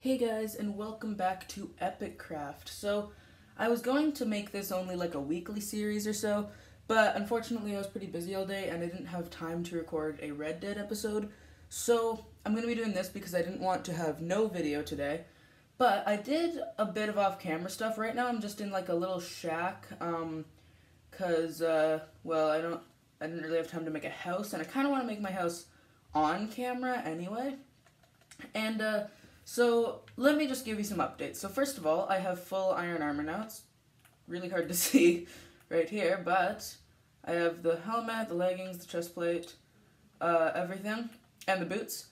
Hey guys, and welcome back to EpiCraft. So, I was going to make this only like a weekly series or so, but unfortunately I was pretty busy all day and I didn't have time to record a Red Dead episode. So, I'm going to be doing this because I didn't want to have no video today. But I did a bit of off-camera stuff. Right now I'm just in like a little shack, um, cause, uh, well, I don't, I didn't really have time to make a house, and I kind of want to make my house on camera anyway. And, uh, so let me just give you some updates. So first of all, I have full iron armor now. It's really hard to see right here, but I have the helmet, the leggings, the chest plate, uh, everything, and the boots.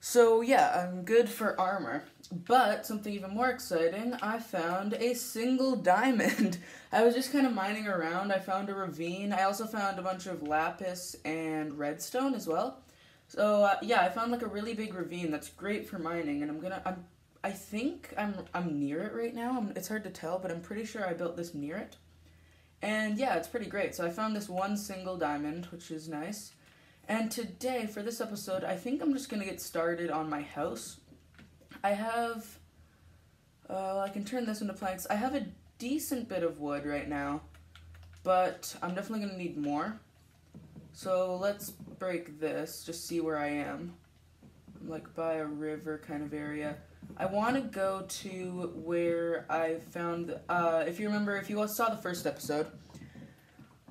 So yeah, I'm good for armor. But something even more exciting, I found a single diamond. I was just kind of mining around. I found a ravine. I also found a bunch of lapis and redstone as well. So uh, yeah, I found like a really big ravine that's great for mining, and I'm gonna I'm I think I'm I'm near it right now. I'm, it's hard to tell, but I'm pretty sure I built this near it. And yeah, it's pretty great. So I found this one single diamond, which is nice. And today, for this episode, I think I'm just gonna get started on my house. I have, uh, I can turn this into planks. I have a decent bit of wood right now, but I'm definitely gonna need more. So let's break this, just see where I am. I'm like by a river kind of area. I want to go to where I found, uh, if you remember, if you all saw the first episode,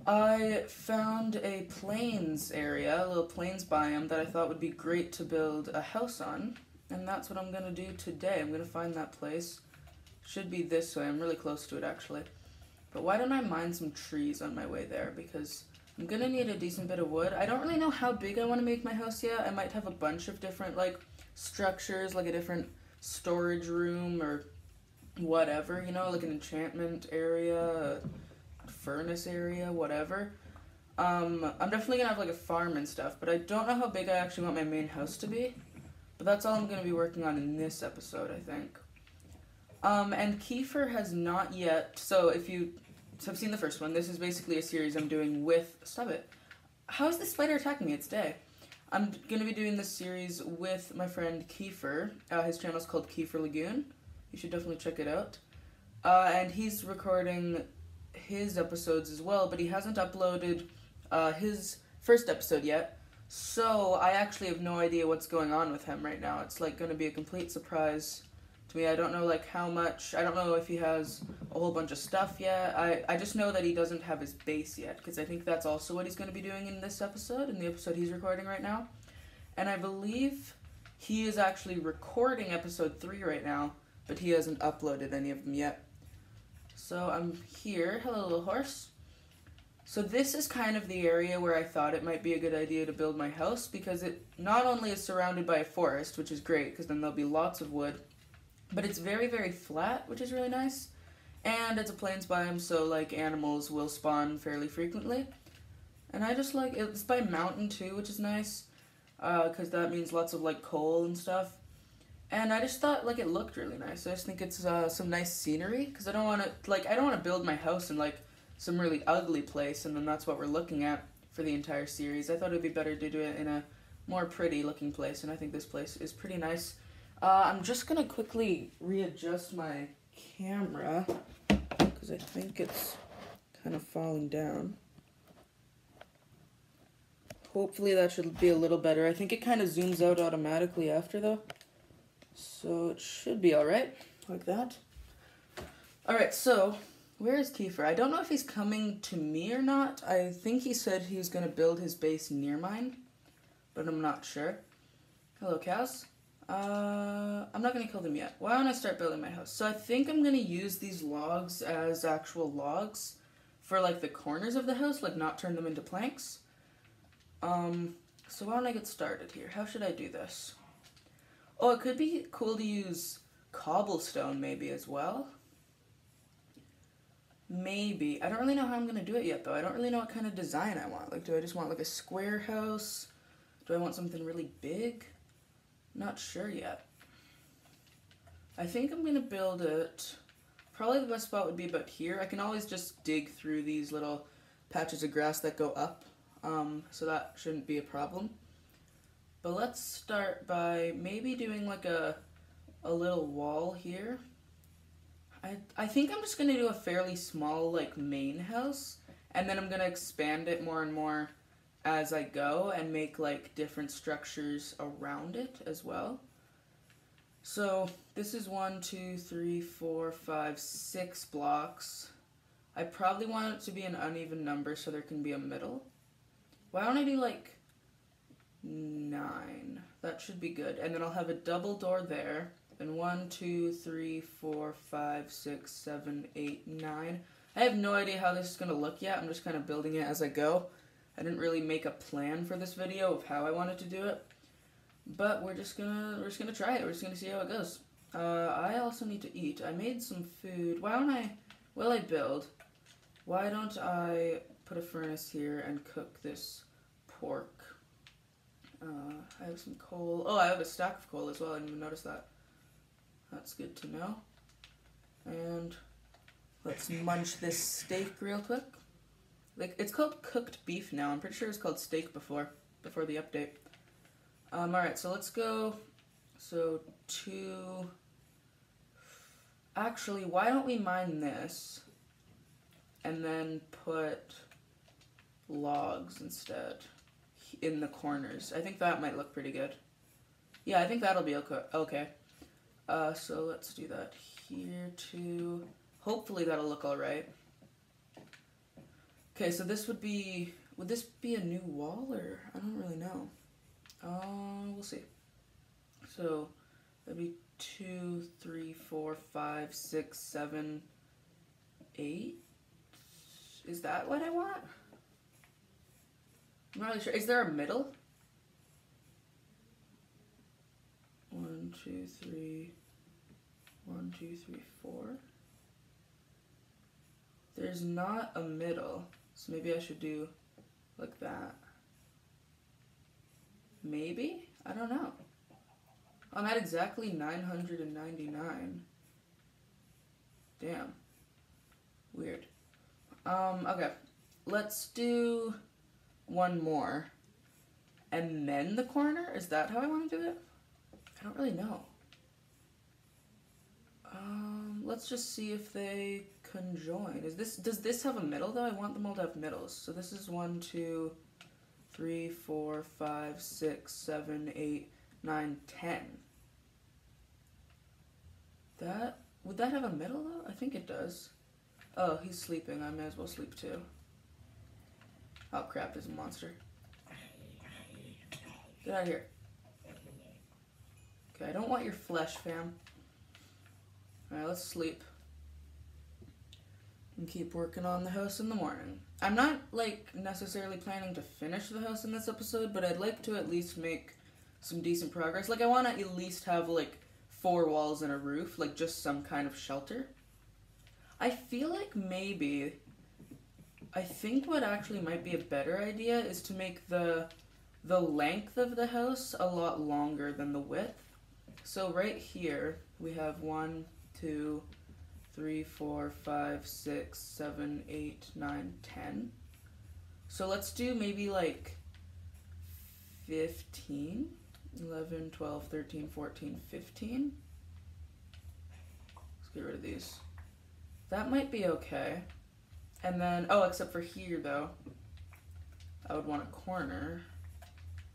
I found a plains area, a little plains biome that I thought would be great to build a house on. And that's what I'm going to do today. I'm going to find that place. Should be this way. I'm really close to it, actually. But why don't I mine some trees on my way there? Because I'm gonna need a decent bit of wood. I don't really know how big I want to make my house yet. I might have a bunch of different like structures, like a different storage room or whatever, you know, like an enchantment area, furnace area, whatever. Um, I'm definitely gonna have like a farm and stuff, but I don't know how big I actually want my main house to be. But that's all I'm gonna be working on in this episode, I think. Um, and Kiefer has not yet. So if you so I've seen the first one. This is basically a series I'm doing with. Stop it. How is this spider attacking me? It's day. I'm gonna be doing this series with my friend Kiefer. Uh, his channel is called Kiefer Lagoon. You should definitely check it out. Uh, and he's recording his episodes as well, but he hasn't uploaded uh, his first episode yet. So I actually have no idea what's going on with him right now. It's like gonna be a complete surprise to me. I don't know like how much. I don't know if he has a whole bunch of stuff yet. I I just know that he doesn't have his base yet because I think that's also what he's going to be doing in this episode, in the episode he's recording right now. And I believe he is actually recording episode 3 right now, but he hasn't uploaded any of them yet. So I'm here. Hello little horse. So this is kind of the area where I thought it might be a good idea to build my house because it not only is surrounded by a forest, which is great because then there'll be lots of wood, but it's very, very flat, which is really nice. And it's a plains biome, so like animals will spawn fairly frequently. And I just like it's by mountain too, which is nice, because uh, that means lots of like coal and stuff. And I just thought like it looked really nice. I just think it's uh, some nice scenery, because I don't want to like I don't want to build my house in like some really ugly place, and then that's what we're looking at for the entire series. I thought it'd be better to do it in a more pretty looking place, and I think this place is pretty nice. Uh, I'm just gonna quickly readjust my camera because I think it's kind of falling down. Hopefully that should be a little better. I think it kind of zooms out automatically after though. So it should be alright, like that. Alright, so where is Kiefer? I don't know if he's coming to me or not. I think he said he was to build his base near mine, but I'm not sure. Hello, cows. Uh, I'm not going to kill them yet. Why don't I start building my house? So I think I'm going to use these logs as actual logs for like the corners of the house, like not turn them into planks. Um, so why don't I get started here? How should I do this? Oh, it could be cool to use cobblestone maybe as well. Maybe. I don't really know how I'm going to do it yet though. I don't really know what kind of design I want. Like do I just want like a square house? Do I want something really big? Not sure yet. I think I'm going to build it, probably the best spot would be about here. I can always just dig through these little patches of grass that go up, um, so that shouldn't be a problem. But let's start by maybe doing like a a little wall here. I, I think I'm just gonna do a fairly small like main house and then I'm gonna expand it more and more as I go and make like different structures around it as well. So this is one, two, three, four, five, six blocks. I probably want it to be an uneven number so there can be a middle. Why don't I do like nine? That should be good. And then I'll have a double door there. And one, two, three, four, five, six, seven, eight, nine. I have no idea how this is going to look yet. I'm just kind of building it as I go. I didn't really make a plan for this video of how I wanted to do it. But we're just gonna we're just gonna try it. We're just gonna see how it goes. Uh, I also need to eat. I made some food. Why don't I, while I build, why don't I put a furnace here and cook this pork? Uh, I have some coal. Oh, I have a stack of coal as well. I didn't even notice that. That's good to know. And let's munch this steak real quick. Like it's called cooked beef now. I'm pretty sure it's called steak before before the update. Um, all right, so let's go. So two. Actually, why don't we mine this, and then put logs instead in the corners. I think that might look pretty good. Yeah, I think that'll be okay. Okay. Uh, so let's do that here too. Hopefully that'll look all right. Okay, so this would be, would this be a new wall or, I don't really know. Uh, we'll see. So that'd be two, three, four, five, six, seven, eight. Is that what I want? I'm not really sure. Is there a middle? One, two, three. One, two, three, four. There's not a middle, so maybe I should do like that. Maybe? I don't know. I'm at exactly 999. Damn. Weird. Um, okay. Let's do one more. And then the corner? Is that how I want to do it? I don't really know. Um, let's just see if they conjoin. Is this does this have a middle though? I want them all to have middles. So this is one, two, three, four, five, six, seven, eight, nine, ten. That would that have a middle though? I think it does. Oh, he's sleeping. I may as well sleep too. Oh crap, there's a monster. Get out of here. Okay, I don't want your flesh, fam. Alright, let's sleep. And keep working on the house in the morning. I'm not, like, necessarily planning to finish the house in this episode, but I'd like to at least make some decent progress. Like, I want to at least have, like, four walls and a roof, like, just some kind of shelter. I feel like maybe I think what actually might be a better idea is to make the the length of the house a lot longer than the width. So right here we have one, two, four, five, six, seven, eight, nine, ten. So let's do maybe like 15, 11, 12, 13, 14, 15. Let's get rid of these. That might be okay. And then, oh, except for here though, I would want a corner.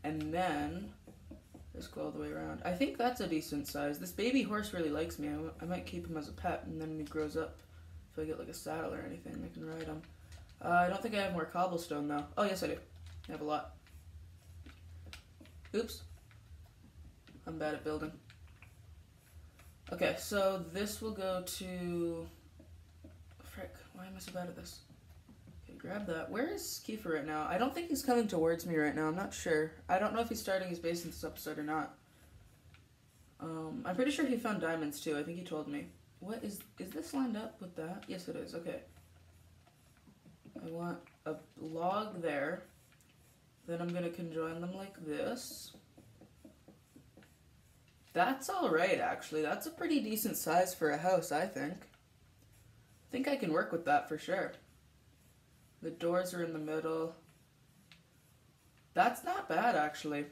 And then, just go all the way around. I think that's a decent size. This baby horse really likes me. I, I might keep him as a pet, and then when he grows up, if I get like a saddle or anything, I can ride him. Uh, I don't think I have more cobblestone though. Oh, yes I do. I have a lot. Oops. I'm bad at building. Okay, so this will go to frick. Why am I so bad at this? Grab that. Where is Kiefer right now? I don't think he's coming towards me right now. I'm not sure. I don't know if he's starting his base in this episode or not. Um, I'm pretty sure he found diamonds too. I think he told me. What is is this lined up with that? Yes, it is. Okay. I want a log there. Then I'm gonna conjoin them like this. That's alright, actually. That's a pretty decent size for a house, I think I think I can work with that for sure. The doors are in the middle. That's not bad, actually.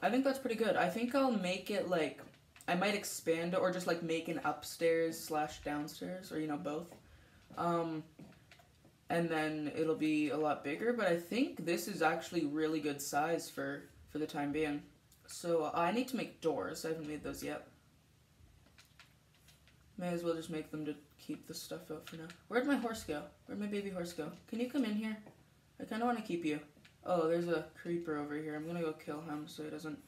I think that's pretty good. I think I'll make it like I might expand it or just like make an upstairs slash downstairs or you know both. Um, and then it'll be a lot bigger. But I think this is actually really good size for for the time being. So I need to make doors. I haven't made those yet. May as well just make them to keep the stuff out for now. Where'd my horse go? Where'd my baby horse go? Can you come in here? I kind of want to keep you. Oh, there's a creeper over here. I'm gonna go kill him so he doesn't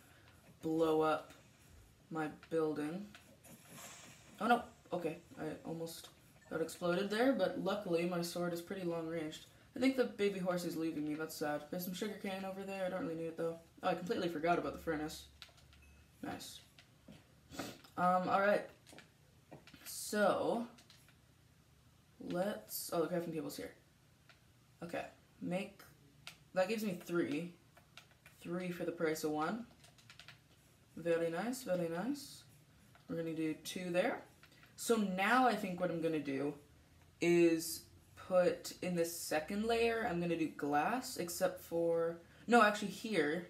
blow up my building. Oh no! Okay, I almost got exploded there, but luckily my sword is pretty long ranged. I think the baby horse is leaving me. That's sad. There's some sugar cane over there. I don't really need it though. Oh, I completely forgot about the furnace. Nice. Um, alright. So, let's... Oh, the crafting table's here. Okay. Make... That gives me three. Three for the price of one. Very nice, very nice. We're to do two there. So now I think what I'm to do is put in the second layer, I'm to do glass, except for... No, actually here.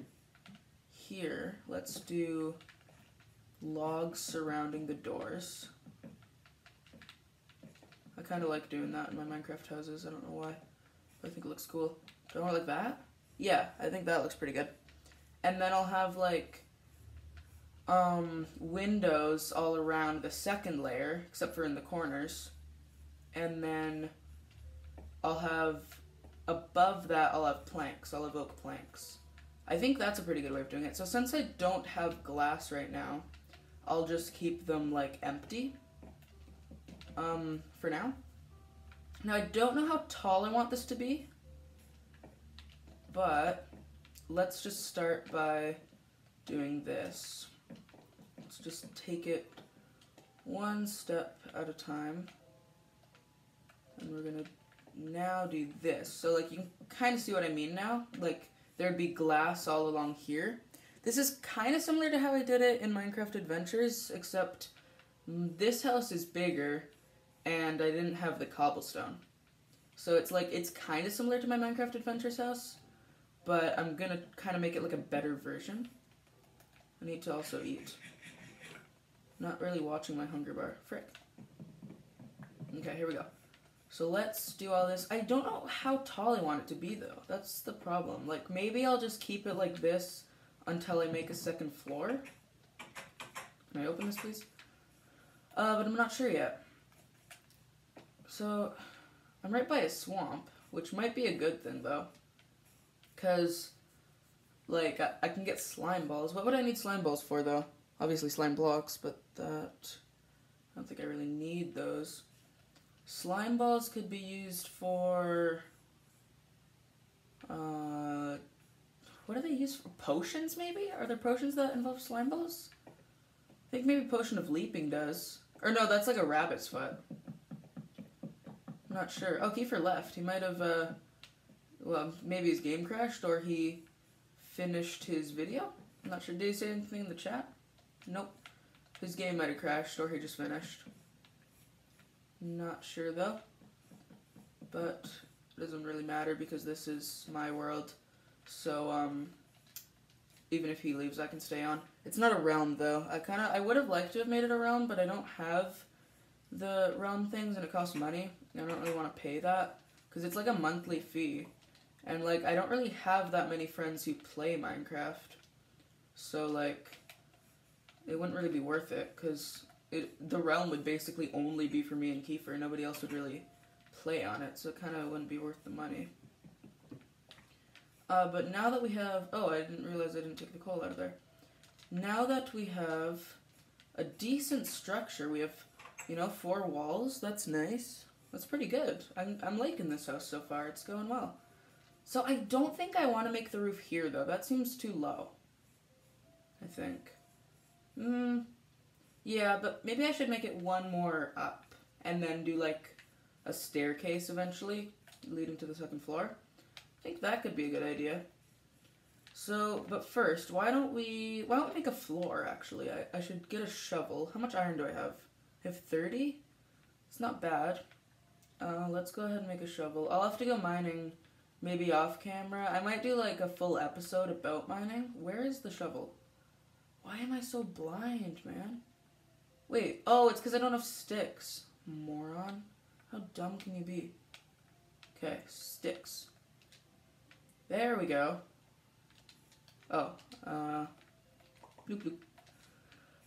Here, let's do logs surrounding the doors. I kind of like doing that in my Minecraft houses. I don't know why. But I think it looks cool. Do I want like that? Yeah, I think that looks pretty good. And then I'll have like um, windows all around the second layer, except for in the corners. And then I'll have above that I'll have planks. I'll have oak planks. I think that's a pretty good way of doing it. So since I don't have glass right now, I'll just keep them like empty um, for now. Now I don't know how tall I want this to be, but let's just start by doing this. Let's just take it one step at a time. And we're gonna now do this. So like you can kind of see what I mean now. Like there'd be glass all along here. This is kind of similar to how I did it in Minecraft Adventures, except this house is bigger and I didn't have the cobblestone. So it's like, it's kind of similar to my Minecraft Adventures house, but I'm gonna kind of make it like a better version. I need to also eat. Not really watching my hunger bar. Frick. Okay, here we go. So let's do all this. I don't know how tall I want it to be though. That's the problem. Like maybe I'll just keep it like this until I make a second floor. Can I open this please? Uh, but I'm not sure yet. So, I'm right by a swamp, which might be a good thing though. Because, like, I, I can get slime balls. What would I need slime balls for though? Obviously slime blocks, but that... I don't think I really need those. Slime balls could be used for... Uh, what are they used for? Potions, maybe? Are there potions that involve slime balls? I think maybe Potion of Leaping does. Or no, that's like a rabbit's foot. I'm not sure. Oh, Kiefer left. He might have, uh, well, maybe his game crashed or he finished his video. I'm not sure. Did he say anything in the chat? Nope. His game might have crashed or he just finished. Not sure though. But it doesn't really matter because this is my world. So, um, even if he leaves, I can stay on. It's not a realm though. I kind of, I would have liked to have made it a realm, but I don't have the realm things and it costs money. I don't really want to pay that because it's like a monthly fee. And like, I don't really have that many friends who play Minecraft. So like, it wouldn't really be worth it because it the realm would basically only be for me and Kiefer. Nobody else would really play on it, so it kind of wouldn't be worth the money. Uh, but now that we have, oh, I didn't realize I didn't take the coal out of there. Now that we have a decent structure, we have, you know, four walls. That's nice. That's pretty good. I'm I'm liking this house so far. It's going well. So I don't think I want to make the roof here though. That seems too low. I think. Hmm. Yeah, but maybe I should make it one more up and then do like a staircase eventually leading to the second floor. I think that could be a good idea. So, but first, why don't we, why don't we make a floor actually? I, I should get a shovel. How much iron do I have? I have 30? It's not bad. Uh, let's go ahead and make a shovel. I'll have to go mining maybe off camera. I might do like a full episode about mining. Where is the shovel? Why am I so blind, man? Wait, oh, it's because I don't have sticks. Moron. How dumb can you be? Okay, sticks. There we go. Oh, uh, bloop bloop.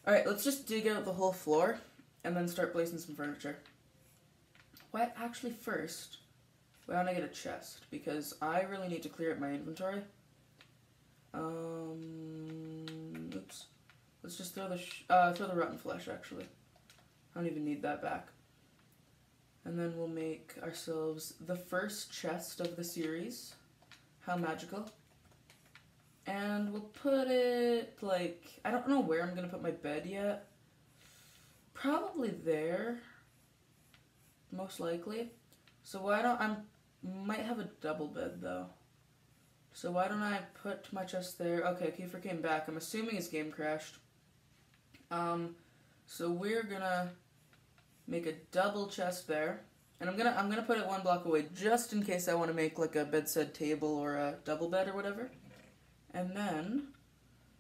Alright, let's just dig out the whole floor and then start placing some furniture. What? Actually, first, why don't I get a chest? Because I really need to clear up my inventory. Um, oops. Let's just throw the uh, throw the rotten flesh. Actually, I don't even need that back. And then we'll make ourselves the first chest of the series. How magical. And we'll put it like I don't know where I'm gonna put my bed yet. Probably there. Most likely. So why don't I might have a double bed though. So why don't I put my chest there? Okay, Kiefer came back. I'm assuming his game crashed. Um, so we're gonna make a double chest there. And I'm gonna I'm gonna put it one block away just in case I want to make like a bedside table or a double bed or whatever. And then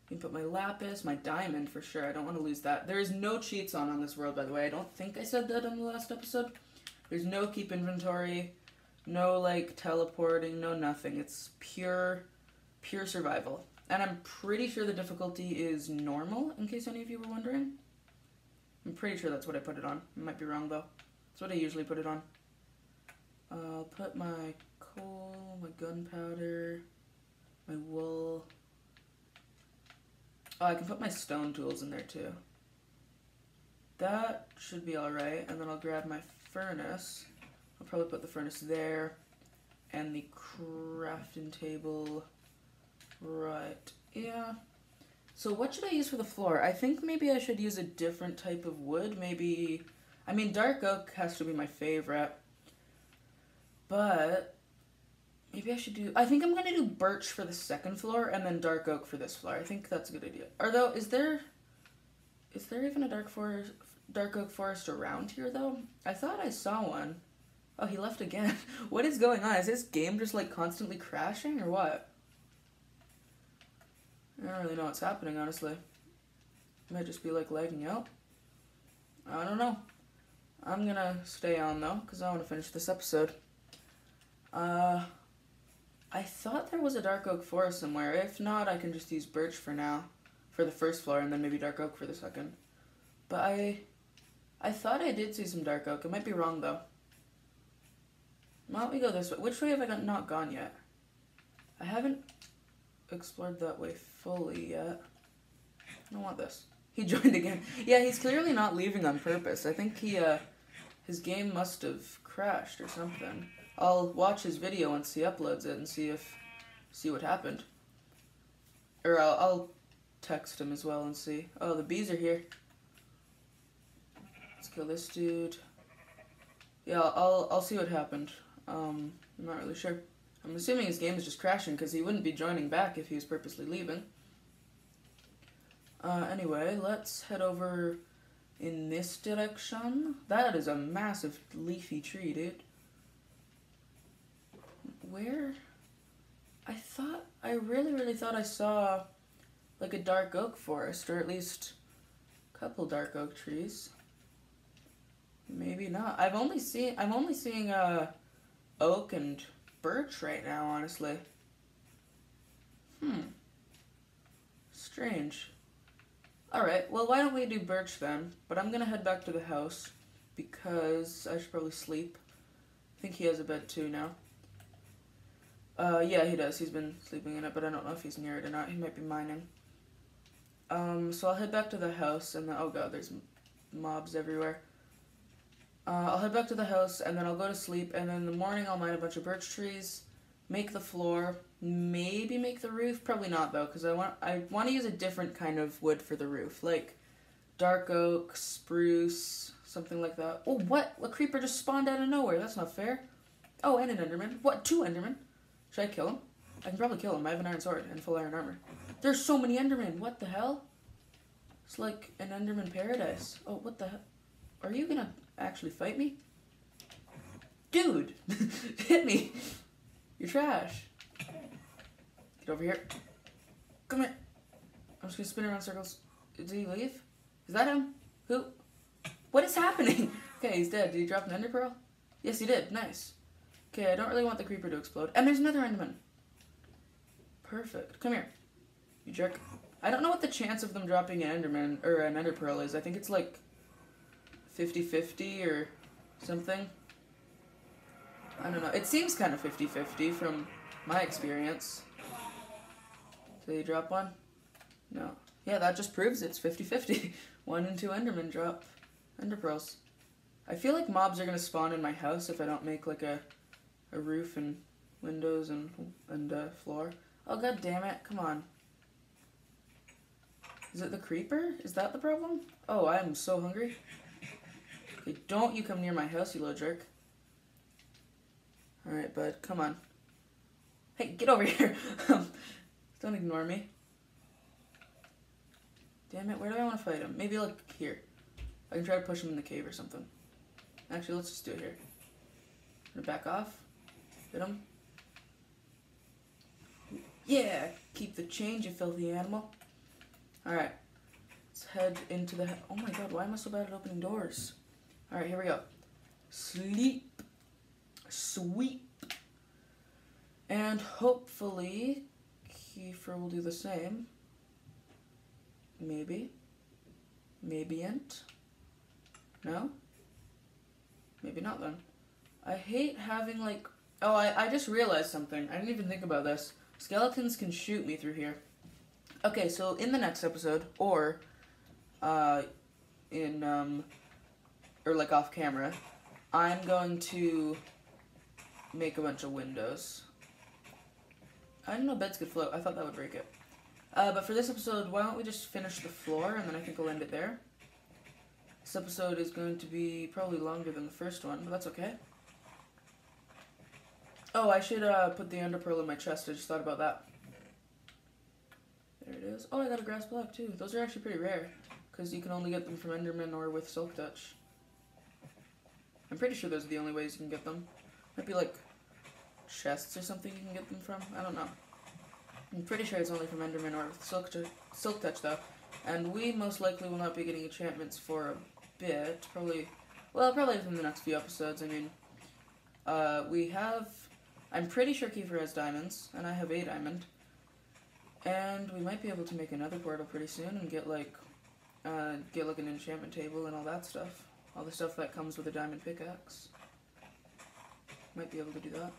you put my lapis, my diamond for sure. I don't want to lose that. There is no cheats on on this world, by the way. I don't think I said that on the last episode. There's no keep inventory. No like teleporting, no nothing. It's pure, pure survival. And I'm pretty sure the difficulty is normal, in case any of you were wondering. I'm pretty sure that's what I put it on. I might be wrong though. That's what I usually put it on. I'll put my coal, my gunpowder, my wool. Oh, I can put my stone tools in there too. That should be alright. And then I'll grab my furnace. I'll probably put the furnace there and the crafting table right yeah so what should I use for the floor I think maybe I should use a different type of wood maybe I mean dark oak has to be my favorite but maybe I should do I think I'm gonna do birch for the second floor and then dark oak for this floor I think that's a good idea although is there is there even a dark forest dark oak forest around here though I thought I saw one Oh, he left again. what is going on? Is this game just like constantly crashing or what? I don't really know what's happening, honestly. It might just be like lagging out. I don't know. I'm gonna stay on though, because I want to finish this episode. Uh, I thought there was a dark oak forest somewhere. If not, I can just use birch for now, for the first floor, and then maybe dark oak for the second. But I, I thought I did see some dark oak. I might be wrong though. Why don't we go this way? Which way have I not gone yet? I haven't explored that way fully yet. I don't want this. He joined again. Yeah, he's clearly not leaving on purpose. I think he, uh, his game must have crashed or something. I'll watch his video once he uploads it and see if, see what happened. Or I'll, I'll text him as well and see. Oh, the bees are here. Let's kill this dude. Yeah, I'll, I'll see what happened. Um, I'm not really sure. I'm assuming his game is just crashing because he wouldn't be joining back if he was purposely leaving. Uh, anyway, let's head over in this direction. That is a massive leafy tree, dude. Where? I thought, I really, really thought I saw like a dark oak forest, or at least a couple dark oak trees. Maybe not. I've only seen, I'm only seeing, uh, oak and birch right now, honestly. Hmm. Strange. Alright, well, why don't we do birch then? But I'm gonna head back to the house because I should probably sleep. I think he has a bed too now. Uh, yeah, he does. He's been sleeping in it, but I don't know if he's near it or not. He might be mining. Um, so I'll head back to the house and then, oh god, there's mobs everywhere. Uh, I'll head back to the house and then I'll go to sleep and then in the morning I'll mine a bunch of birch trees, make the floor, maybe make the roof. Probably not though, because I want I want to use a different kind of wood for the roof, like dark oak, spruce, something like that. Oh, what? A creeper just spawned out of nowhere. That's not fair. Oh, and an Enderman. What? Two Endermen? Should I kill him? I can probably kill him. I have an iron sword and full iron armor. There's so many Endermen. What the hell? It's like an Enderman paradise. Oh, what the hell? Are you gonna actually fight me? Dude, hit me. You're trash. Get over here. Come here. I'm just gonna spin around circles. Did he leave? Is that him? Who? What is happening? Okay, he's dead. Did he drop an ender pearl? Yes, he did. Nice. Okay, I don't really want the creeper to explode. And there's another enderman. Perfect. Come here. You jerk. I don't know what the chance of them dropping an enderman or an ender pearl is. I think it's like 50-50 or something. I don't know. It seems kind of 50-50 from my experience. Did he drop one? No. Yeah, that just proves it's 50-50. one and two endermen drop ender pearls. I feel like mobs are gonna spawn in my house if I don't make like a a roof and windows and and uh, floor. Oh god damn it! Come on. Is it the creeper? Is that the problem? Oh, I am so hungry. Okay, don't you come near my house, you little jerk. Alright, bud, come on. Hey, get over here! don't ignore me. Damn it, where do I want to fight him? Maybe like here. I can try to push him in the cave or something. Actually, let's just do it here. Back off. Hit him. Yeah, keep the change, you filthy animal. Alright, let's head into the... oh my god, why am I so bad at opening doors? Alright, here we go. Sleep. Sweep. And hopefully, Kiefer will do the same. Maybe. Maybe int. No? Maybe not then. I hate having like... Oh, I, I just realized something. I didn't even think about this. Skeletons can shoot me through here. Okay, so in the next episode, or uh, in, um, or like off camera, I'm going to make a bunch of windows. I didn't know beds could float. I thought that would break it. Uh, but for this episode, why don't we just finish the floor, and then I think I'll end it there. This episode is going to be probably longer than the first one, but that's okay. Oh, I should uh, put the ender pearl in my chest. I just thought about that. There it is. Oh, I got a grass block too. Those are actually pretty rare, because you can only get them from Enderman or with Silk Touch. I'm pretty sure those are the only ways you can get them. Might be like chests or something you can get them from. I don't know. I'm pretty sure it's only from Enderman or with Silk, Silk Touch though. And we most likely will not be getting enchantments for a bit. Probably, well, probably within the next few episodes. I mean, uh, we have, I'm pretty sure Kiefer has diamonds, and I have a diamond. And we might be able to make another portal pretty soon and get like, uh, get like an enchantment table and all that stuff. All the stuff that comes with a diamond pickaxe. Might be able to do that.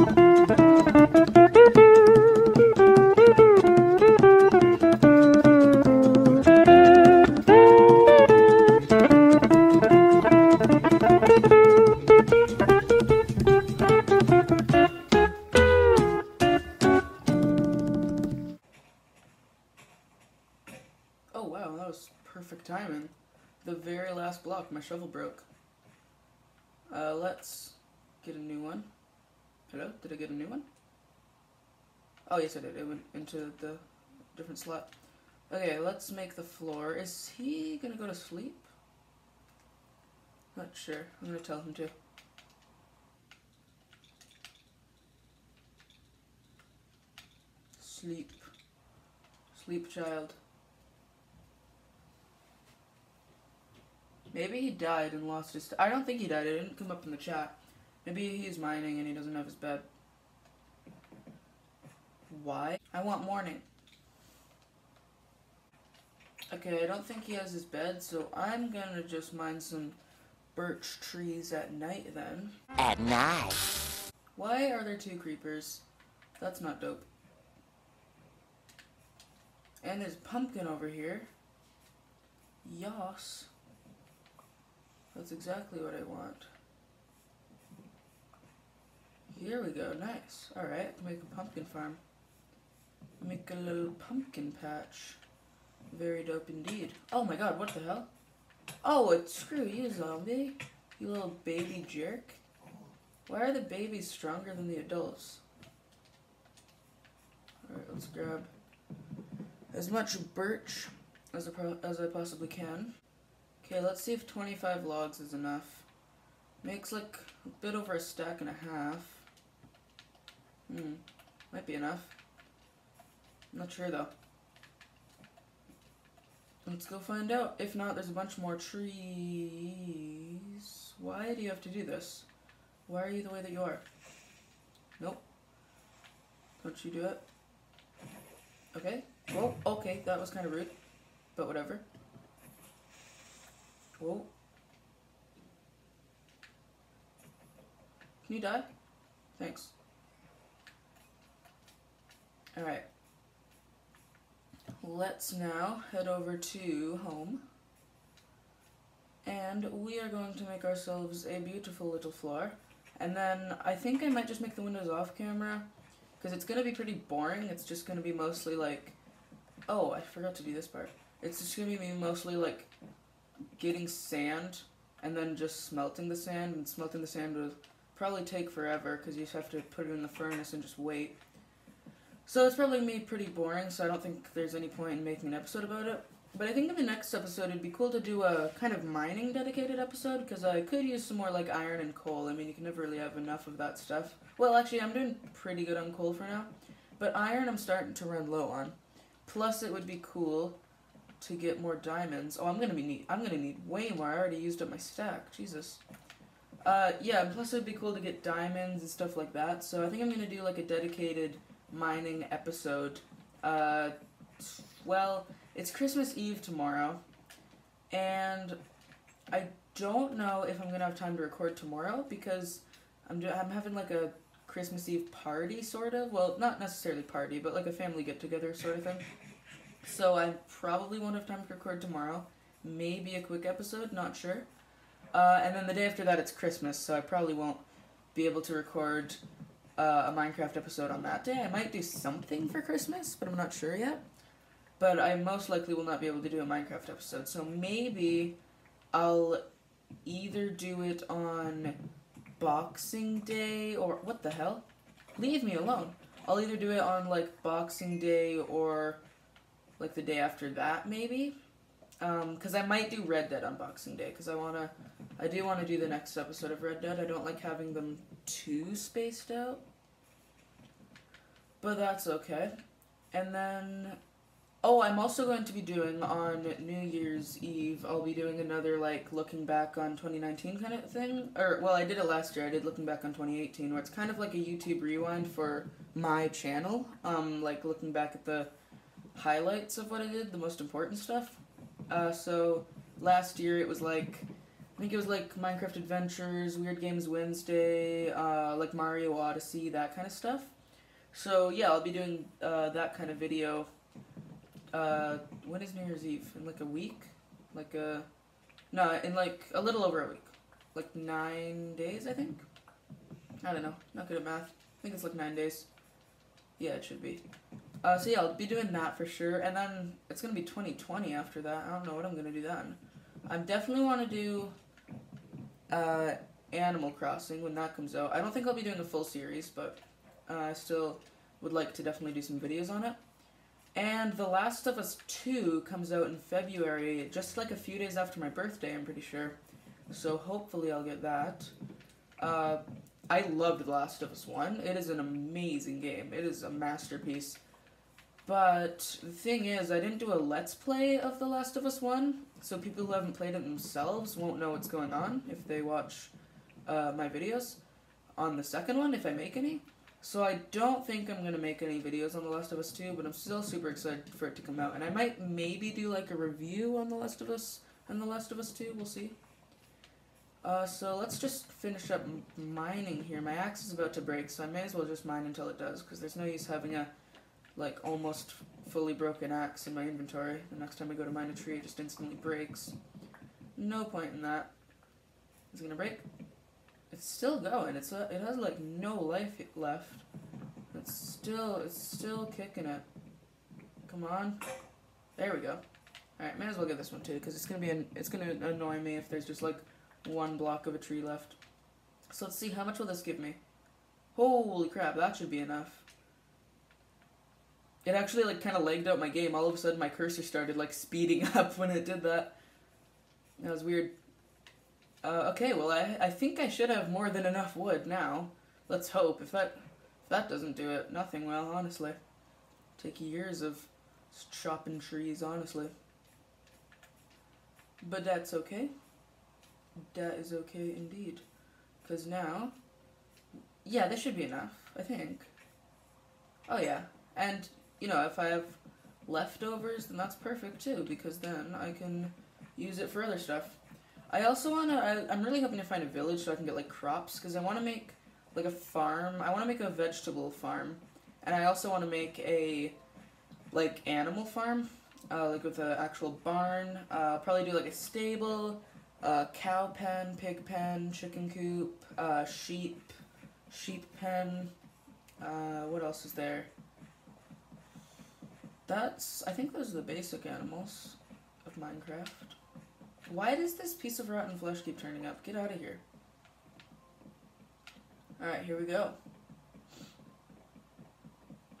Oh, yes, I did. It went into the different slot. Okay, let's make the floor. Is he gonna go to sleep? Not sure. I'm gonna tell him to. Sleep. Sleep, child. Maybe he died and lost his... I don't think he died. It didn't come up in the chat. Maybe he's mining and he doesn't have his bed. Why? I want morning. Okay, I don't think he has his bed, so I'm gonna just mine some birch trees at night then. At night. Why are there two creepers? That's not dope. And there's pumpkin over here. Yas. That's exactly what I want. Here we go, nice. Alright, make a pumpkin farm. Make a little pumpkin patch. Very dope indeed. Oh my god, what the hell? Oh, it's screw you, zombie. You little baby jerk. Why are the babies stronger than the adults? Alright, let's grab as much birch as I, as I possibly can. Okay, let's see if 25 logs is enough. Makes like a bit over a stack and a half. Hmm. Might be enough. I'm not sure though. Let's go find out. If not, there's a bunch more trees. Why do you have to do this? Why are you the way that you are? Nope. Don't you do it? Okay. Well, okay, that was kind of rude. But whatever. Whoa. Can you die? Thanks. Alright. Let's now head over to home. And we are going to make ourselves a beautiful little floor. And then I think I might just make the windows off camera. Because it's going to be pretty boring. It's just going to be mostly like... Oh, I forgot to do this part. It's just going to be mostly like getting sand and then just smelting the sand. And smelting the sand will probably take forever because you just have to put it in the furnace and just wait. So it's probably be pretty boring, so I don't think there's any point in making an episode about it. But I think in the next episode it'd be cool to do a kind of mining dedicated episode because I could use some more like iron and coal. I mean, you can never really have enough of that stuff. Well, actually, I'm doing pretty good on coal for now, but iron I'm starting to run low on. Plus, it would be cool to get more diamonds. Oh, I'm gonna be need. I'm gonna need way more. I already used up my stack. Jesus. Uh, yeah. Plus, it'd be cool to get diamonds and stuff like that. So I think I'm gonna do like a dedicated mining episode. Uh, well it's Christmas Eve tomorrow, and I don't know if I'm gonna have time to record tomorrow because I'm do- I'm having like a Christmas Eve party sort of. Well, not necessarily party, but like a family get together sort of thing. So I probably won't have time to record tomorrow. Maybe a quick episode, not sure. Uh, and then the day after that, it's Christmas, so I probably won't be able to record uh, a Minecraft episode on that day. I might do something for Christmas, but I'm not sure yet but I most likely will not be able to do a Minecraft episode. So maybe I'll either do it on Boxing Day or what the hell? Leave me alone. I'll either do it on like Boxing Day or like the day after that, maybe. Because um, I might do Red Dead on Boxing Day because I wanna, I do want to do the next episode of Red Dead. I don't like having them too spaced out, but that's okay. And then Oh, I'm also going to be doing on New Year's Eve. I'll be doing another like looking back on 2019 kind of thing. Or well, I did it last year. I did looking back on 2018, where it's kind of like a YouTube rewind for my channel. Um, like looking back at the highlights of what I did, the most important stuff. Uh, so last year it was like I think it was like Minecraft Adventures, Weird Games Wednesday, uh, like Mario Odyssey, that kind of stuff. So yeah, I'll be doing uh, that kind of video uh, when is New Year's Eve? In like a week? Like a, no, in like a little over a week. Like nine days, I think? I don't know. Not good at math. I think it's like nine days. Yeah, it should be. Uh, so yeah, I'll be doing that for sure. And then it's going to be 2020 after that. I don't know what I'm going to do then. I definitely want to do uh, Animal Crossing when that comes out. I don't think I'll be doing a full series, but uh, I still would like to definitely do some videos on it. And The Last of Us 2 comes out in February, just like a few days after my birthday, I'm pretty sure. So hopefully I'll get that. Uh, I loved The Last of Us 1. It is an amazing game. It is a masterpiece. But the thing is, I didn't do a Let's Play of The Last of Us 1, so people who haven't played it themselves won't know what's going on if they watch uh, my videos on the second one, if I make any. So I don't think I'm gonna make any videos on The Last of Us 2, but I'm still super excited for it to come out. And I might maybe do like a review on The Last of Us and The Last of Us 2, we'll see. Uh, so let's just finish up mining here. My axe is about to break, so I may as well just mine until it does, because there's no use having a, like, almost fully broken axe in my inventory. The next time I go to mine a tree, it just instantly breaks. No point in that. Is it gonna break? It's still going. It's a, it has like no life left. It's still it's still kicking it. Come on. There we go. All right, may as well get this one too because it's gonna be an, it's gonna annoy me if there's just like one block of a tree left. So let's see how much will this give me. Holy crap, that should be enough. It actually like kind of lagged out my game. All of a sudden my cursor started like speeding up when it did that. That was weird. Uh, okay, well, I, I think I should have more than enough wood now. Let's hope. If that If that doesn't do it, nothing will, honestly. Take years of chopping trees, honestly. But that's okay. That is okay indeed. Because now, yeah, this should be enough, I think. Oh yeah, and, you know, if I have leftovers, then that's perfect too, because then I can use it for other stuff. I also want to, I'm really hoping to find a village so I can get, like, crops, because I want to make, like, a farm. I want to make a vegetable farm. And I also want to make a, like, animal farm, uh, like, with an actual barn. Uh, probably do, like, a stable, a cow pen, pig pen, chicken coop, uh, sheep, sheep pen. Uh, what else is there? That's, I think those are the basic animals of Minecraft. Why does this piece of rotten flesh keep turning up? Get out of here. Alright, here we go.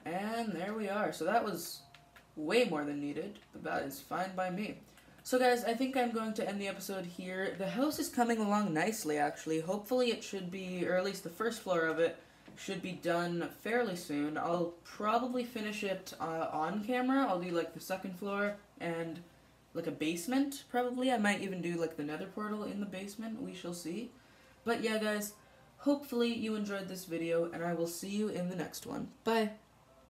And there we are. So that was way more than needed, but that is fine by me. So guys, I think I'm going to end the episode here. The house is coming along nicely, actually. Hopefully it should be, or at least the first floor of it, should be done fairly soon. I'll probably finish it uh, on camera. I'll do like the second floor and like a basement, probably. I might even do like the nether portal in the basement. We shall see. But yeah, guys, hopefully you enjoyed this video, and I will see you in the next one. Bye!